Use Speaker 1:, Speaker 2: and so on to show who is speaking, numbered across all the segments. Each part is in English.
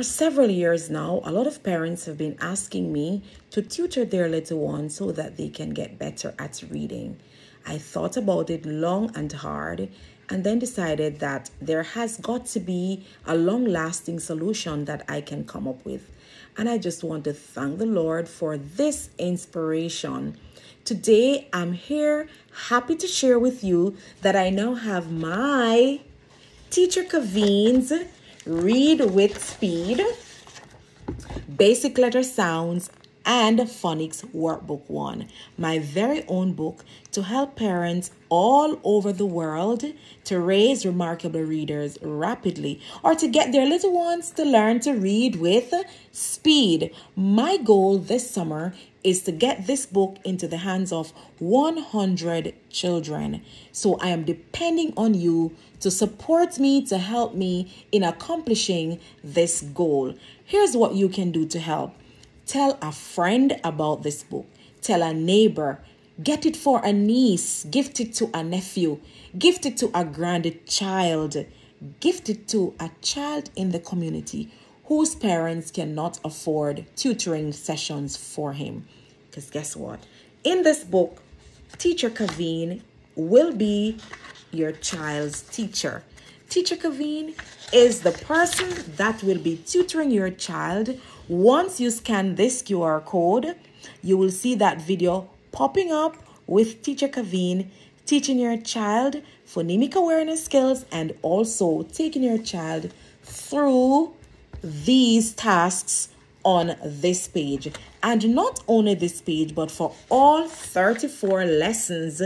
Speaker 1: For several years now, a lot of parents have been asking me to tutor their little ones so that they can get better at reading. I thought about it long and hard and then decided that there has got to be a long lasting solution that I can come up with. And I just want to thank the Lord for this inspiration. Today, I'm here happy to share with you that I now have my Teacher Caveen's Read with Speed, Basic Letter Sounds, and Phonics Workbook 1, my very own book to help parents all over the world to raise remarkable readers rapidly or to get their little ones to learn to read with speed. My goal this summer is to get this book into the hands of 100 children. So I am depending on you to support me, to help me in accomplishing this goal. Here's what you can do to help tell a friend about this book, tell a neighbor, get it for a niece, gift it to a nephew, gift it to a grandchild, gift it to a child in the community whose parents cannot afford tutoring sessions for him. Because guess what? In this book, Teacher Caveen will be your child's teacher. Teacher Caveen is the person that will be tutoring your child. Once you scan this QR code, you will see that video popping up with Teacher Caveen teaching your child phonemic awareness skills and also taking your child through these tasks on this page. And not only this page, but for all 34 lessons,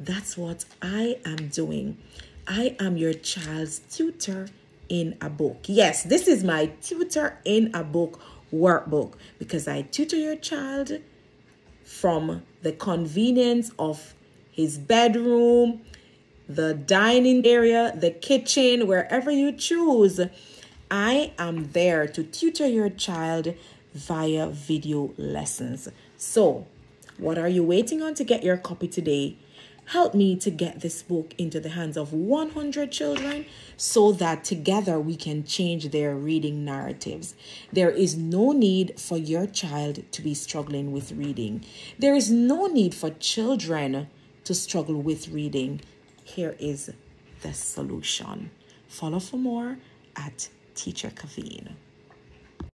Speaker 1: that's what I am doing. I am your child's tutor in a book. Yes, this is my tutor in a book workbook because I tutor your child from the convenience of his bedroom, the dining area, the kitchen, wherever you choose. I am there to tutor your child via video lessons. So, what are you waiting on to get your copy today? Help me to get this book into the hands of 100 children so that together we can change their reading narratives. There is no need for your child to be struggling with reading. There is no need for children to struggle with reading. Here is the solution. Follow for more at Teacher Caveen.